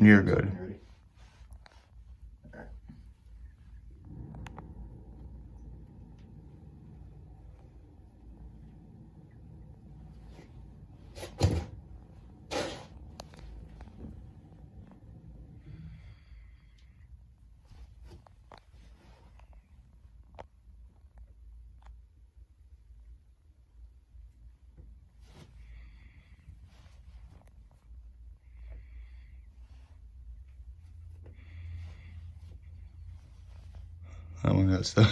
You're good. That one got stuck.